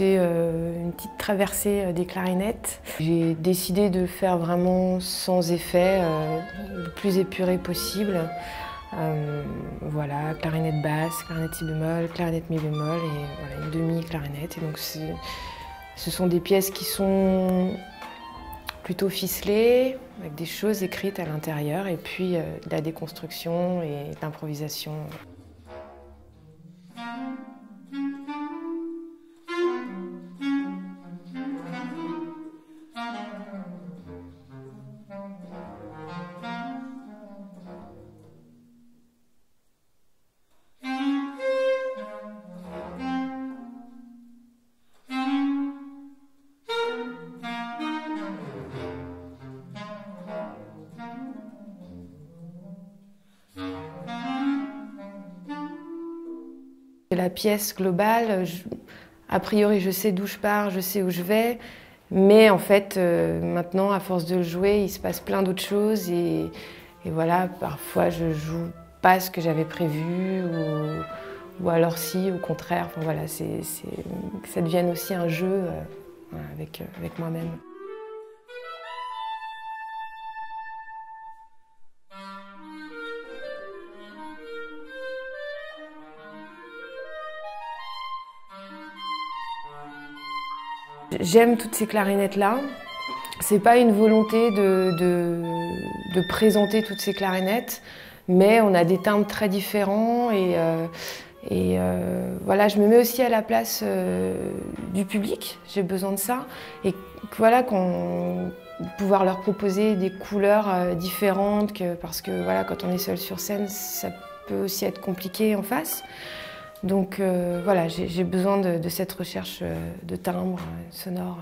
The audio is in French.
euh, une petite traversée euh, des clarinettes. J'ai décidé de faire vraiment sans effet, euh, le plus épuré possible. voilà, clarinette basse, clarinette si bémol, clarinette mi bémol et une demi-clarinette. Et donc ce sont des pièces qui sont plutôt ficelées, avec des choses écrites à l'intérieur, et puis de la déconstruction et l'improvisation. La pièce globale, a priori je sais d'où je pars, je sais où je vais, mais en fait euh, maintenant à force de le jouer, il se passe plein d'autres choses et, voilà, parfois je joue pas ce que j'avais prévu ou, alors si, au contraire, voilà, c'est, que ça devienne aussi un jeu euh, avec, avec moi-même. J'aime toutes ces clarinettes-là. C'est pas une volonté de, de, présenter toutes ces clarinettes, mais on a des timbres très différents et, euh, et euh, voilà, je me mets aussi à la place euh, du public, j'ai besoin de ça. Et voilà, pouvoir leur proposer des couleurs différentes, parce que voilà, quand on est seul sur scène, ça peut aussi être compliqué en face. Donc euh, voilà, j'ai besoin de, cette recherche euh, de timbre euh, sonore.